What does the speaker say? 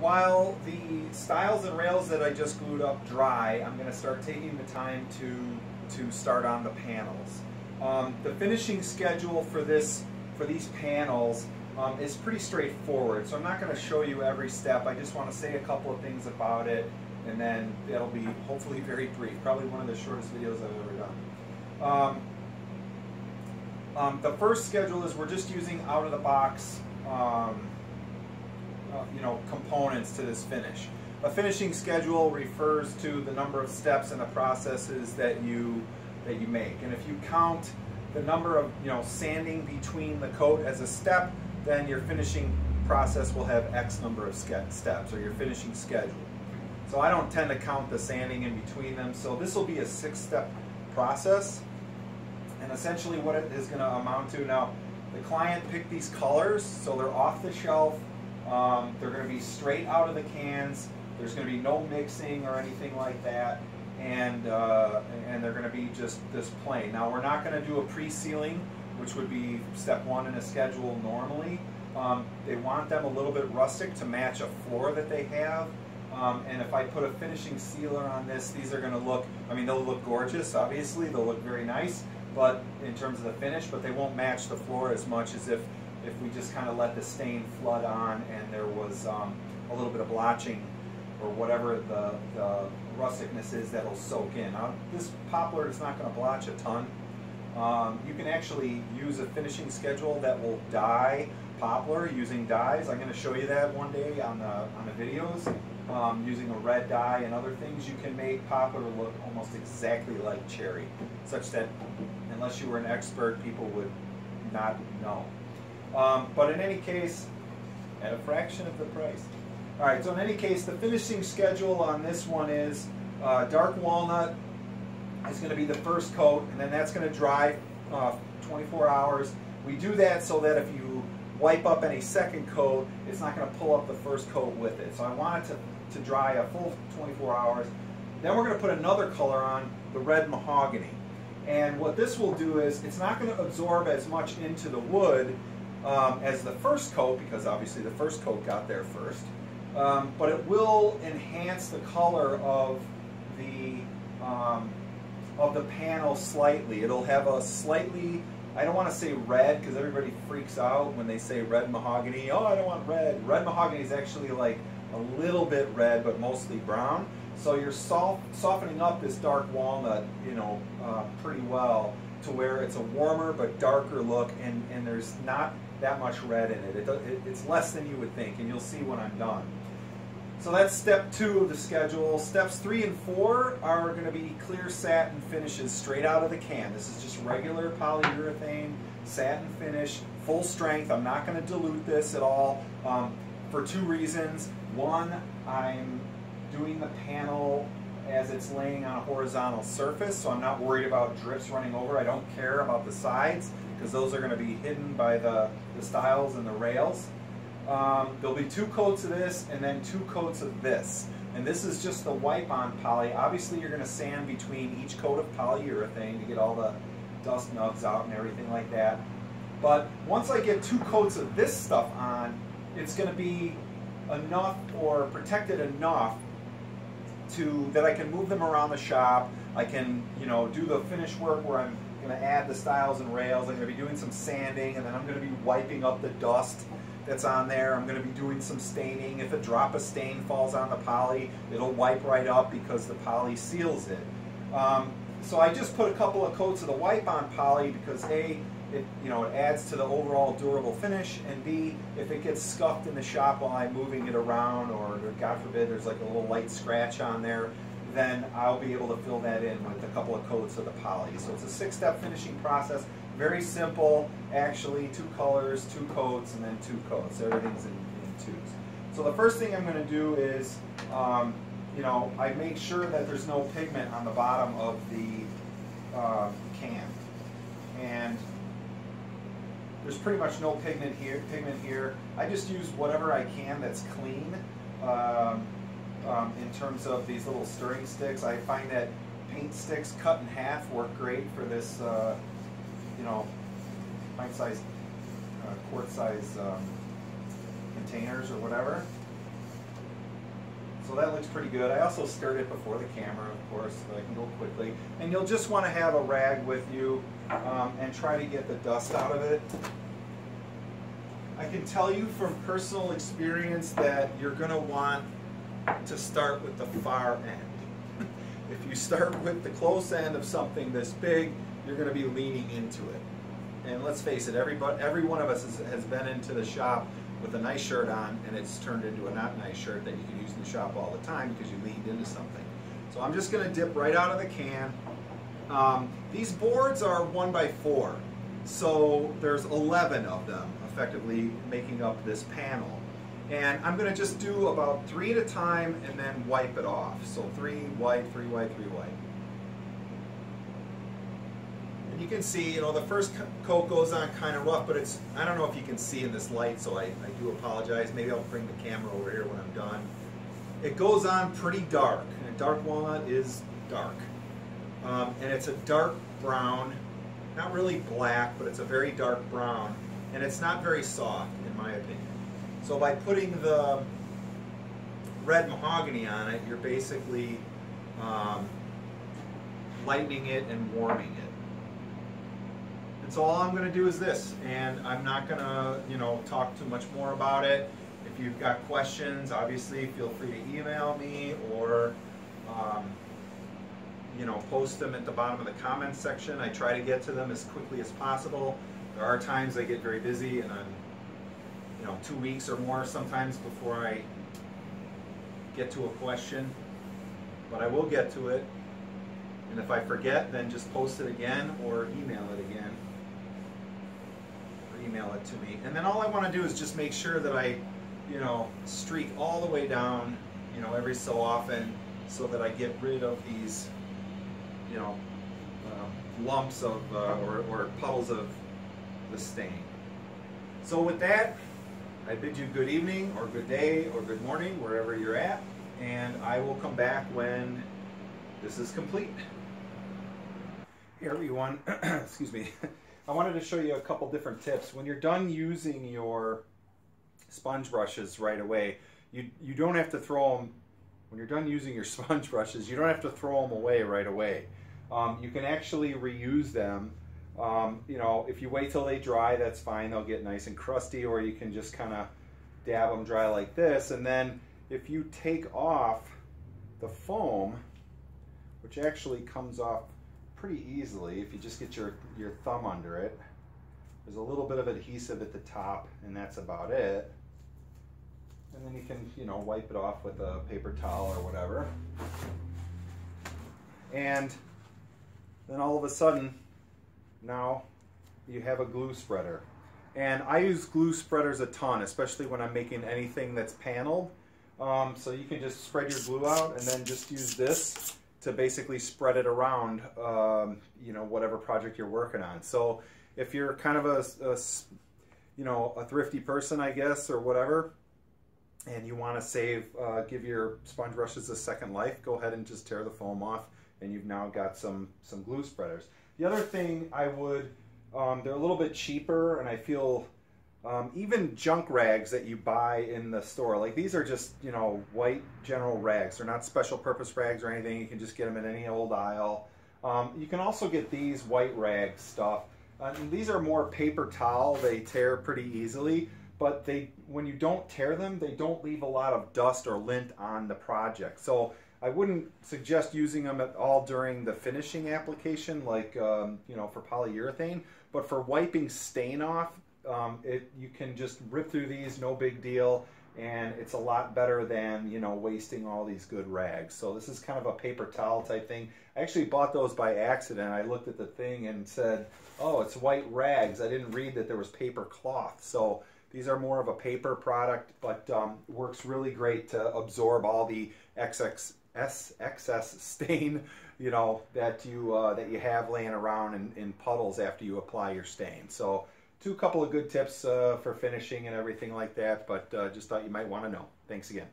while the stiles and rails that I just glued up dry, I'm going to start taking the time to, to start on the panels. Um, the finishing schedule for this for these panels um, is pretty straightforward, so I'm not going to show you every step. I just want to say a couple of things about it, and then it'll be hopefully very brief. Probably one of the shortest videos I've ever done. Um, um, the first schedule is we're just using out of the box um, uh, you know, components to this finish. A finishing schedule refers to the number of steps and the processes that you that you make. And if you count the number of you know sanding between the coat as a step, then your finishing process will have X number of steps or your finishing schedule. So I don't tend to count the sanding in between them. So this will be a six-step process. And essentially what it is going to amount to now, the client picked these colors, so they're off the shelf. Um, they're going to be straight out of the cans. There's going to be no mixing or anything like that. And, uh, and they're going to be just this plain. Now we're not going to do a pre-sealing, which would be step one in a schedule normally. Um, they want them a little bit rustic to match a floor that they have. Um, and if I put a finishing sealer on this, these are going to look, I mean, they'll look gorgeous, obviously. They'll look very nice, but in terms of the finish, but they won't match the floor as much as if if we just kind of let the stain flood on and there was um, a little bit of blotching or whatever the, the rusticness is that'll soak in. Now, this poplar is not going to blotch a ton. Um, you can actually use a finishing schedule that will dye poplar using dyes. I'm going to show you that one day on the, on the videos. Um, using a red dye and other things, you can make poplar look almost exactly like cherry, such that unless you were an expert, people would not know. Um, but in any case, at a fraction of the price. All right, so in any case, the finishing schedule on this one is uh, dark walnut is going to be the first coat, and then that's going to dry uh, 24 hours. We do that so that if you wipe up any second coat, it's not going to pull up the first coat with it. So I want it to, to dry a full 24 hours. Then we're going to put another color on, the red mahogany. And what this will do is, it's not going to absorb as much into the wood um, as the first coat, because obviously the first coat got there first. Um, but it will enhance the color of the um, of the panel slightly. It'll have a slightly, I don't want to say red because everybody freaks out when they say red mahogany. Oh, I don't want red. Red mahogany is actually like a little bit red, but mostly brown. So you're soft, softening up this dark walnut, you know, uh, pretty well to where it's a warmer but darker look, and, and there's not that much red in it. It, it. It's less than you would think, and you'll see when I'm done. So that's step two of the schedule. Steps three and four are going to be clear satin finishes straight out of the can. This is just regular polyurethane satin finish, full strength. I'm not going to dilute this at all um, for two reasons. One, I'm doing the panel as it's laying on a horizontal surface, so I'm not worried about drips running over. I don't care about the sides because those are going to be hidden by the, the stiles and the rails. Um, there'll be two coats of this and then two coats of this. And this is just the wipe-on poly. Obviously you're going to sand between each coat of polyurethane to get all the dust nugs out and everything like that. But once I get two coats of this stuff on, it's going to be enough or protected enough to that I can move them around the shop. I can, you know, do the finish work where I'm going to add the stiles and rails. I'm going to be doing some sanding, and then I'm going to be wiping up the dust that's on there. I'm going to be doing some staining. If a drop of stain falls on the poly, it'll wipe right up because the poly seals it. Um, so I just put a couple of coats of the wipe-on poly because A, it, you know, it adds to the overall durable finish, and B, if it gets scuffed in the shop while I'm moving it around, or God forbid there's like a little light scratch on there, then I'll be able to fill that in with a couple of coats of the poly. So it's a six-step finishing process. Very simple, actually, two colors, two coats, and then two coats. Everything's in, in twos. So the first thing I'm going to do is, um, you know, I make sure that there's no pigment on the bottom of the uh, can. And there's pretty much no pigment here. Pigment here. I just use whatever I can that's clean. Um, um, in terms of these little stirring sticks. I find that paint sticks cut in half work great for this, uh, you know, pint-sized, uh, quart-sized um, containers or whatever. So that looks pretty good. I also stirred it before the camera, of course, so I can go quickly. And you'll just want to have a rag with you um, and try to get the dust out of it. I can tell you from personal experience that you're going to want to start with the far end. if you start with the close end of something this big, you're going to be leaning into it. And let's face it, everybody, every one of us has, has been into the shop with a nice shirt on and it's turned into a not nice shirt that you can use in the shop all the time because you leaned into something. So I'm just going to dip right out of the can. Um, these boards are one by four, so there's 11 of them effectively making up this panel. And I'm going to just do about three at a time and then wipe it off. So three white, three white, three white you can see, you know, the first coat goes on kind of rough, but it's, I don't know if you can see in this light, so I, I do apologize. Maybe I'll bring the camera over here when I'm done. It goes on pretty dark, and dark walnut is dark. Um, and it's a dark brown, not really black, but it's a very dark brown, and it's not very soft, in my opinion. So by putting the red mahogany on it, you're basically um, lightening it and warming it. And so all I'm going to do is this, and I'm not going to, you know, talk too much more about it. If you've got questions, obviously feel free to email me or, um, you know, post them at the bottom of the comments section. I try to get to them as quickly as possible. There are times I get very busy and I'm, you know, two weeks or more sometimes before I get to a question, but I will get to it. And if I forget, then just post it again or email it again email it to me. And then all I want to do is just make sure that I, you know, streak all the way down, you know, every so often so that I get rid of these, you know, uh, lumps of, uh, or, or puddles of the stain. So with that, I bid you good evening or good day or good morning wherever you're at and I will come back when this is complete. Hey everyone, excuse me. I wanted to show you a couple different tips. When you're done using your sponge brushes right away, you, you don't have to throw them, when you're done using your sponge brushes, you don't have to throw them away right away. Um, you can actually reuse them. Um, you know, if you wait till they dry, that's fine. They'll get nice and crusty, or you can just kind of dab them dry like this. And then if you take off the foam, which actually comes off pretty easily if you just get your, your thumb under it. There's a little bit of adhesive at the top and that's about it. And then you can, you know, wipe it off with a paper towel or whatever. And then all of a sudden, now you have a glue spreader. And I use glue spreaders a ton, especially when I'm making anything that's paneled. Um, so you can just spread your glue out and then just use this to basically spread it around, um, you know, whatever project you're working on. So if you're kind of a, a you know, a thrifty person, I guess, or whatever, and you want to save, uh, give your sponge brushes a second life, go ahead and just tear the foam off, and you've now got some some glue spreaders. The other thing I would, um, they're a little bit cheaper, and I feel um, even junk rags that you buy in the store, like these are just, you know, white general rags. They're not special purpose rags or anything. You can just get them in any old aisle. Um, you can also get these white rag stuff. Uh, these are more paper towel. They tear pretty easily, but they, when you don't tear them, they don't leave a lot of dust or lint on the project. So I wouldn't suggest using them at all during the finishing application, like, um, you know, for polyurethane. But for wiping stain off, um, it you can just rip through these, no big deal, and it's a lot better than you know wasting all these good rags. So this is kind of a paper towel type thing. I actually bought those by accident. I looked at the thing and said, "Oh, it's white rags." I didn't read that there was paper cloth. So these are more of a paper product, but um, works really great to absorb all the excess excess stain, you know, that you uh, that you have laying around in, in puddles after you apply your stain. So two couple of good tips uh, for finishing and everything like that, but uh, just thought you might want to know. Thanks again.